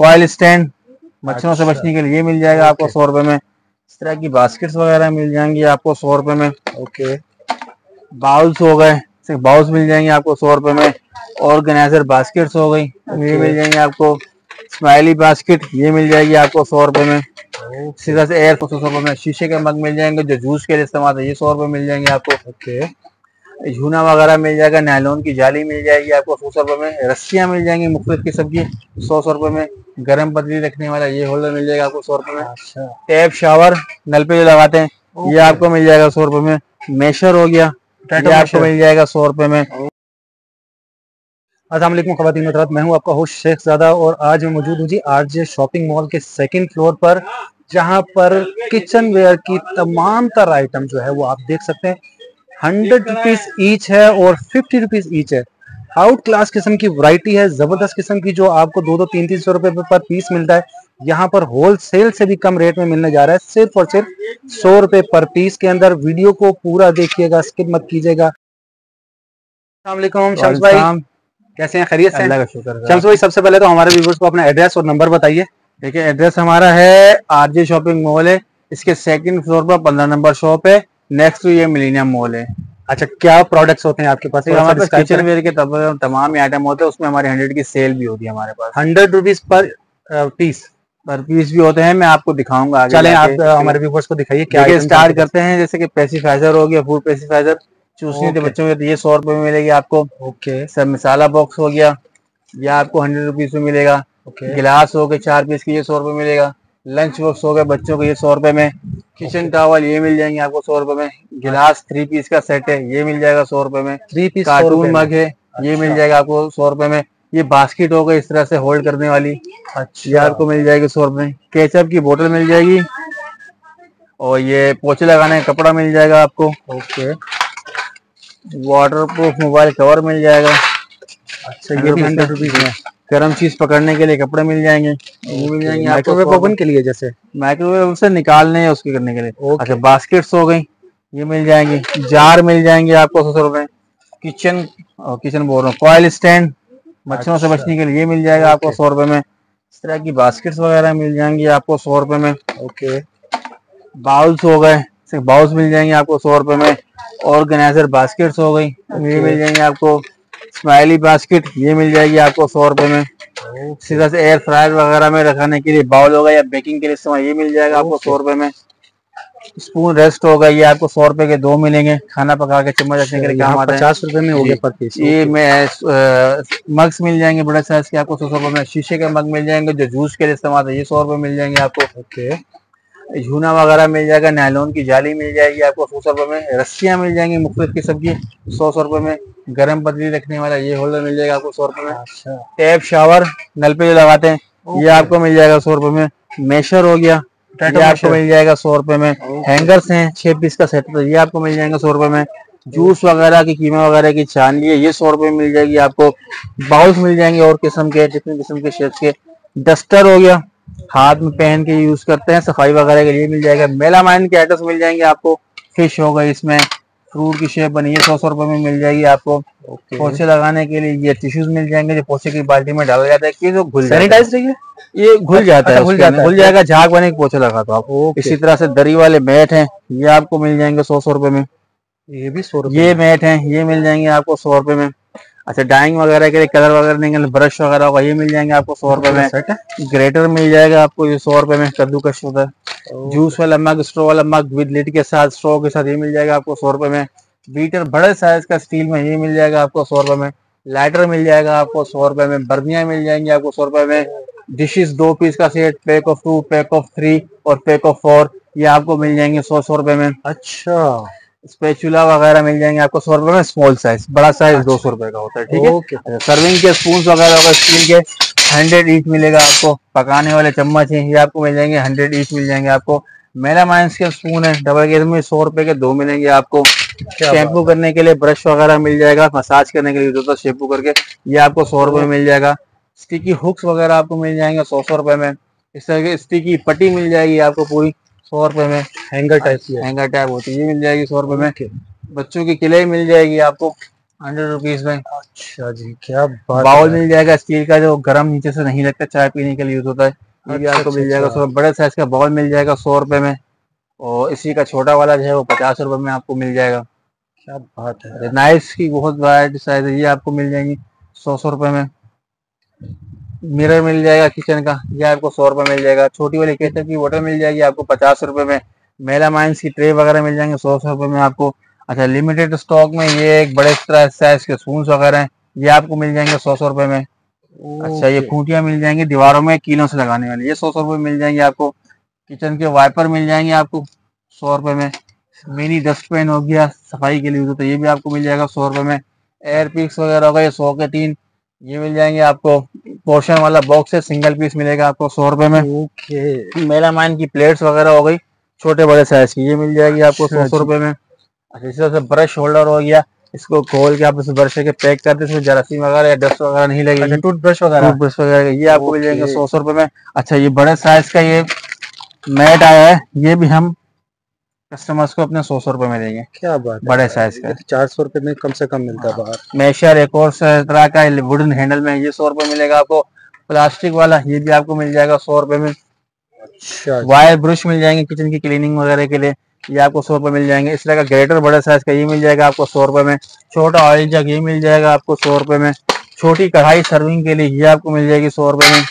Coil stand मच्छरों से अच्छा। बचने के लिए मिल जाएगा आपको सौ रुपए में। इस तरह की बास्केट्स वगैरह मिल जाएँगी आपको सौ रुपए में। ओके बाउल्स हो गए सिर्फ़ बाउल्स मिल जाएँगे आपको सौ रुपए में। ऑर्गेनाइजर बास्केट्स हो गई ये मिल जाएँगे आपको। स्माइली बास्केट ये मिल जाएगी आपको सौ रुपए में। तरह से एयर सौ रुपए में। शीशे के मग मिल जाएँगे जो जूस के लिए इस्तेमाल है ये सौ रुपए मिल जाएँगे आपको। ओके झूना वगैरह मिल जाएगा नायलॉन की जाली मिल जाएगी आपको सौ सौ रुपये में रस्सियाँ मिल जाएँगी मुख्तलिफ़ किस्म की सौ सौ रुपए में गर्म पतली रखने वाला ये होल्डर मिल जाएगा आपको सौ रुपए में। अच्छा। टैप शावर नल पे जो लगाते हैं ये आपको मिल जाएगा सौ रुपए में। मेशर हो गया ये आपको मिल जाएगा सौ रुपये में। असलम खवातीन हजरात मैं हूँ आपका होस्ट शेख ज़ादा और आज मैं मौजूद हूँ जी आरजे शॉपिंग मॉल के सेकंड फ्लोर पर जहाँ पर किचन वेयर की तमाम तर आइटम जो है वो आप देख सकते हैं। हंड्रेड रुपीज़ ईच है। और फिफ्टी रुपीज़ ईच है। आउट क्लास किस्म की वैरायटी है ज़बरदस्त किस्म की जो आपको दो दो तीन तीन सौ रुपए पर पीस मिलता है। यहाँ पर होल सेल से भी कम रेट में मिलने जा रहा है सिर्फ़ और सिर्फ़ सौ रुपए पर पीस के अंदर। वीडियो को पूरा देखिएगा स्किप मत कीजिएगा। भाई। कैसे हैं? खैरियत से? अल्लाह का शुक्र शम्स भाई सबसे पहले तो हमारे व्यूवर्स को अपना एड्रेस और नंबर बताइए। देखिए एड्रेस हमारा है आरजे शॉपिंग मॉल है। इसके सेकंड फ्लोर पर पंद्रह नंबर शॉप है। नेक्स्ट टू ये मिलीनियम मॉल है। अच्छा क्या प्रोडक्ट्स होते हैं आपके पास? तो हमारे पास किचन वेयर के तब- तमाम आइटम होते हैं उसमें हमारे हंड्रेड की सेल भी होती है हमारे पास। Hundred rupees per piece per piece भी होते हैं मैं आपको दिखाऊँगा आगे चलें आप हमारे व्यूवर्स को दिखाइए क्या स्टार्ट करते हैं। जैसे कि पेसिफाइजर हो गया फ़ूड पेसिफाइजर चूसनी थे Okay. बच्चों के तो ये सौ रुपए में मिलेगी आपको। ओके सर मसाला बॉक्स हो गया ये आपको हंड्रेड रुपीज़ में मिलेगा। ओके गिलास हो गए चार पीस की ये सौ रुपए मिलेगा। लंच बॉक्स हो गए बच्चों के ये सौ रुपए में। किचन टावल ये मिल जाएँगे आपको सौ रुपए में। गिलास थ्री पीस का सेट है ये मिल जाएगा सौ रुपए में। थ्री पीस कार्टून मग है ये अच्छा। मिल जाएगा आपको सौ रुपए में। ये बास्केट हो गई इस तरह से होल्ड करने वाली। ये अच्छा आपको मिल जाएगी सौ रुपए में। केचप की बोतल मिल जाएगी। और ये पोछे लगाने का कपड़ा मिल जाएगा आपको। Okay waterproof mobile cover मिल जाएगा। अच्छा ये भी हंड्रेड रुपीज़ में। गर्म चीज़ पकड़ने के लिए कपड़े मिल जाएँगे। ये मिल जाएँगे माइक्रोवेव ओवन के लिए जैसे। माइक्रोवेव से निकालने या उसके करने के लिए। अच्छा बास्केट्स हो गई ये मिल जाएँगी। जार मिल जाएँगे आपको सौ सौ रुपए। किचन किचन बोल रहा हूँ। कॉयल स्टैंड मच्छरों से अच्छा। बचने के लिए ये मिल जाएगा आपको सौ रुपए में। इस तरह की बास्केट्स वगैरह मिल जाएँगी आपको सौ रुपए में। ओके बाउल्स हो गए सिर्फ़ बाउल्स मिल जाएँगे आपको सौ रुपए में। ऑर्गेनाइजर बास्केट्स हो गई ये मिल जाएँगे आपको। स्माइली बास्केट ये मिल जाएगी आपको सौ रुपए में। तरह से एयर फ्रायर वगैरह में रखने के लिए बाउल होगा या बेकिंग के लिए इस्तेमाल ये मिल जाएगा आपको सौ रुपए में। स्पून रेस्ट होगा ये आपको सौ रुपए के दो मिलेंगे। खाना पका के चम्मच रखने के लिए काम आते हैं। पचास रुपए में हो गया पर पीस ये में मग्स मिल जाएँगे बड़े साइज़ के आपको सौ सौ रुपए में। शीशे के मग मिल जाएँगे जो जूस के लिए इस्तेमाल है ये सौ रुपए मिल जाएँगे आपको। ओके झूना वगैरह मिल जाएगा नायलॉन की जाली मिल जाएगी आपको सौ सौ रुपये में रस्सियाँ मिल जाएँगी मुख्तलिफ़ किस्म की सौ सौ रुपये में गर्म पतली रखने वाला ये होल्डर मिल जाएगा आपको सौ रुपए में। अच्छा। टैप शावर नल पे जो लगाते हैं ये आपको मिल जाएगा सौ रुपये में। मेशर हो गया Potato ये आपको मिल जाएगा सौ रुपए में। हैंगर्स हैं छह पीस का सेट तो ये आपको मिल जाएगा सौ रुपये में। जूस वगैरह की कीमा वगैरह की छाननी है ये सौ रुपये मिल जाएगी आपको। बाउल्स मिल जाएँगे और किस्म के जितने किस्म के शेप्स के। डस्टर हो गया हाथ में पहन के यूज़ करते हैं सफ़ाई वगैरह के लिए मिल जाएगा। मेला मेलामाइन के आइटम्स मिल जाएँगे आपको। फ़िश हो गई इसमें फ्रूट की शेप बनी है सौ सौ रुपए में मिल जाएगी आपको। ओके पोछे लगाने के लिए ये टिश्यूज मिल जाएँगे जो पोछे की बाल्टी में डाला जाता है कि जो घुल सैनिटाइज है। ये घुल जाता है अच्छा, घुल जाता है। घुल जाएगा झाग बने के पोछे लगा तो आप। इसी तरह से दरी वाले मैट है ये आपको मिल जाएँगे सौ सौ रुपए में। ये भी सौ ये मैट है ये मिल जाएँगे आपको सौ रुपए में। अच्छा डाइंग वगैरह के लिए कलर वगैरह नहीं ब्रश वगैरह होगा ये मिल जाएँगे आपको सौ रुपए में। ग्रेटर मिल जाएगा आपको ये सौ रुपए में कद्दूकश होता है। जूस वाला मग स्ट्रो वाला मग विद लिड के साथ स्ट्रो के साथ ये मिल जाएगा आपको सौ रुपए में। बीटर बड़े साइज़ का स्टील में ये मिल जाएगा आपको सौ रुपए में। लाइटर मिल जाएगा आपको सौ रुपए में। बर्नियाँ मिल जाएँगी आपको सौ रुपए में। डिशेस दो पीस का set pack of two pack of three और पैक ऑफ़ फोर ये आपको मिल जाएँगे सौ सौ रुपए में। अच्छा। स्पेचुला वगैरह मिल जाएँगे आपको सौ रुपए में स्मॉल साइज़ बड़ा साइज़ दो सौ रुपए का होता है ठीक है? सर्विंग के स्पून वगैरह होगा स्टील के हंड्रेड ईच मिलेगा आपको। पकाने वाले चम्मच हैं ये आपको मिल जाएँगे हंड्रेड ईच मिल जाएँगे आपको। मेरा माइंस के स्पून है डबल गेज में सौ रुपए के दो मिलेंगे आपको। शैम्पू करने के लिए ब्रश वगैरह मिल जाएगा मसाज करने के लिए ज़रूरत है शैम्पू करके ये आपको सौ रुपए में मिल जाएगा। स्टिकी हुक्स वगैरह आपको मिल जाएँगे सौ सौ रुपए में। इस तरह की स्टिकी पट्टी मिल जाएगी आपको पूरी। सौ रुपए में। हैंगर टाइप की हैंगर टैब होती है ये मिल जाएगी सौ रुपए में। बच्चों की किले मिल जाएगी आपको हंड्रेड रुपीज़ में। अच्छा जी क्या बात बाउल मिल जाएगा स्टील का जो गर्म नीचे से नहीं लगता चाय पीने के लिए यूज़ होता है। ये भी आपको मिल अच्छा, जाएगा अच्छा। सौ बड़े साइज़ का बाउल मिल जाएगा सौ रुपए में। और इसी का छोटा वाला जो है वो पचास रुपए में आपको मिल जाएगा। क्या बात है। नाइफ की बहुत वैरायटी साइज़ है ये आपको मिल जाएँगी सौ सौ रुपए में। मिरर मिल जाएगा किचन का ये आपको सौ रुपये मिल जाएगा। छोटी वाली केचप की बोतल मिल जाएगी आपको पचास रुपये में। मेला माइंस की ट्रे वगैरह मिल जाएँगे सौ सौ रुपये में आपको। अच्छा लिमिटेड स्टॉक में ये एक बड़े साइज़ के स्पून वगैरह हैं ये आपको मिल जाएँगे सौ सौ रुपए में। अच्छा ये। खूंटियाँ मिल जाएँगी दीवारों में कीलों से लगाने वाली ये सौ सौ रुपए मिल जाएँगे आपको। किचन के वाइपर मिल जाएँगे आपको सौ रुपये में। मिनी डस्टबिन हो गया सफ़ाई के लिए है ये भी आपको मिल जाएगा सौ रुपये में। एयर पिक्स वगैरह हो गए सौ के तीन। ये मिल जाएँगे आपको पोर्शन वाला बॉक्स है सिंगल पीस मिलेगा आपको सौ रुपए में। ओके मेला माइन की प्लेट्स वगैरह हो गई छोटे बड़े साइज़ की ये मिल जाएगी आपको सौ अच्छा। सौ रुपए में। अच्छा इसी तरह से ब्रश होल्डर हो गया इसको खोल के आप इस ब्रश के पैक करते इसमें जरासीम वगैरह या डस्ट वगैरह नहीं अच्छा लगेगी टूथब्रश वगैरह? टूथब्रश वगैरह ये आपको मिल जाएँगे सौ सौ रुपए में। अच्छा ये बड़े साइज़ का ये मैट आया है ये भी हम कस्टमर्स को अपने सौ सौ रुपए में देंगे। क्या बात है बड़े साइज़ का। चार सौ रुपए में कम से कम मिलता है हाँ। बाहर। मेशर एक और तरह का वुडन हैंडल में ये सौ रुपए मिलेगा आपको। प्लास्टिक वाला ये भी आपको मिल जाएगा सौ रुपए में। अच्छा वायर ब्रश मिल जाएँगे किचन की क्लीनिंग वगैरह के लिए। ये आपको सौ रुपए मिल जाएँगे। इस तरह का ग्रेटर बड़े साइज़ का ये मिल जाएगा आपको सौ रुपए में। छोटा ऑयल जग ये मिल जाएगा आपको सौ रुपए में। छोटी कढ़ाई सर्विंग के लिए ये आपको मिल जाएगी सौ रुपए में।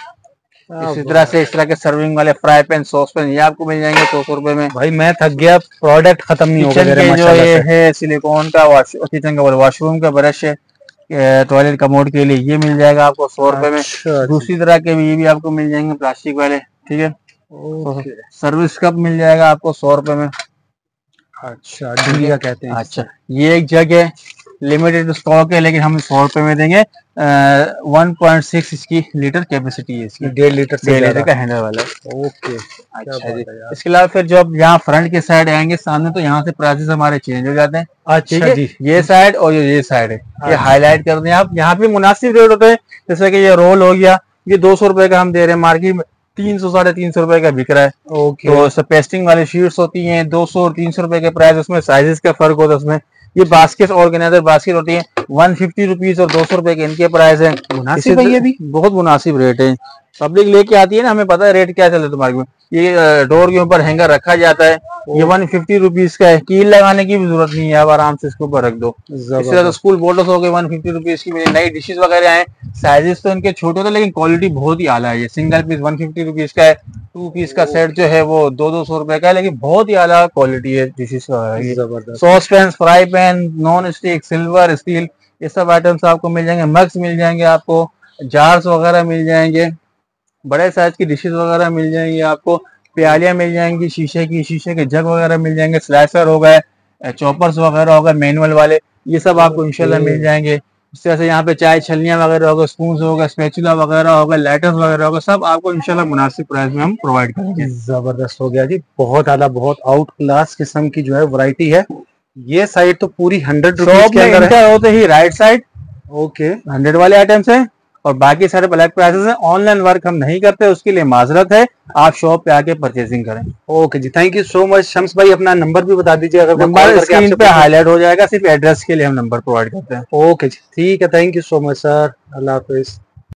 इसी तरह से इस तरह के सर्विंग वाले फ्राई पैन सॉस पैन ये आपको मिल जाएँगे सौ सौ रुपए में। भाई मैं थक गया प्रोडक्ट खत्म नहीं हो के जो ये है सिलिकॉन का किचन का वॉशरूम का ब्रश है टॉयलेट कमोड के लिए ये मिल जाएगा आपको सौ रुपए में। अच्छा दूसरी तरह के भी ये भी आपको मिल जाएँगे प्लास्टिक वाले ठीक है? सर्विस कप मिल जाएगा आपको सौ रुपए में। अच्छा कहते हैं अच्छा ये एक जग है लिमिटेड स्टॉक है लेकिन हम सौ रुपए में देंगे। वन पॉइंट सिक्स इसकी लीटर कैपेसिटी है इसकी। डेढ़ लीटर डेढ़ लीटर का हैंडल वाला ओके अच्छा जी। इसके अलावा फिर जो अब यहाँ फ्रंट के साइड आएँगे सामने तो यहाँ से प्राइसेस हमारे चेंज हो जाते हैं। अच्छा जी। ये साइड और ये ये साइड है। ये अच्छा। हाईलाइट कर दें आप। यहाँ पे मुनासिब रेट होते हैं। जैसे कि ये रोल हो गया ये दो सौ रुपए का हम दे रहे हैं मार्केट में। तीन सौ साढ़े तीन सौ रुपए का बिक रहा है। ओके। तो पेस्टिंग वाली शीट्स होती हैं दो सौ और तीन सौ रुपए के प्राइस उसमें साइजेस का फ़र्क होता है उसमें। ये बास्केट ऑर्गेनाइजर बास्केट होती है। वन फिफ्टी रुपीज़ और दो सौ रुपए के इनके प्राइस है। मुनासिब है ये भी? बहुत मुनासिब रेट है। पब्लिक लेके आती है ना हमें पता है रेट क्या चल रहा है मार्केट में। ये डोर के ऊपर हैंगर रखा जाता है। ये वन फिफ्टी रुपीज़ का है। कील लगाने की भी ज़रूरत नहीं है। आप आराम से इसके ऊपर रख दो। इस तरह स्कूल बोटल्स हो गए वन फिफ्टी रुपीज़ की मिली। नई डिशेज वगैरह आए। साइजेस तो इनके छोटे होते लेकिन क्वालिटी बहुत ही आला है। ये single piece one fifty rupees का है। टू पीस का सेट जो है वो दो दो सौ रुपए का है लेकिन बहुत ही आला क्वालिटी है dishes sauce pan fry pan non stick silver steel ये सब आइटम्स आपको मिल जाएँगे। मग्स मिल जाएँगे आपको। जार्स वगैरह मिल जाएँगे। बड़े साइज़ की डिशेज वगैरह मिल जाएँगी आपको प्यालियाँ मिल जाएँगी शीशे की शीशे के जग वगैरह मिल जाएँगे स्लाइसर हो गए चॉपर्स वगैरह हो गए मैनुअल वाले ये सब आपको इंशाल्लाह मिल जाएँगे। इस तरह से यहाँ पे चाय छलियाँ वगैरह हो गए स्पून हो गए स्पेचुला वगैरह हो गए लाइटर्स वगैरह हो गए सब आपको इंशाल्लाह मुनासिब प्राइस में हम प्रोवाइड करेंगे। ज़बरदस्त हो गया जी बहुत ज़्यादा बहुत आउट क्लास किस्म की जो है वैरायटी है। ये साइड तो पूरी हंड्रेड रुपीज़ के अंदर होते ही राइट साइड ओके। हंड्रेड वाले आइटम्स हैं। और बाकी सारे ब्लैक प्राइसेस हैं। ऑनलाइन वर्क हम नहीं करते उसके लिए माजरत है। आप शॉप पे आके परचेसिंग करें। Okay ji thank you so much Shams भाई अपना नंबर भी बता दीजिए अगर नंबर स्क्रीन पे हाईलाइट हो जाएगा सिर्फ़ एड्रेस के लिए हम नंबर प्रोवाइड करते हैं। ओके जी ठीक है thank you so much sir Allah Hafiz.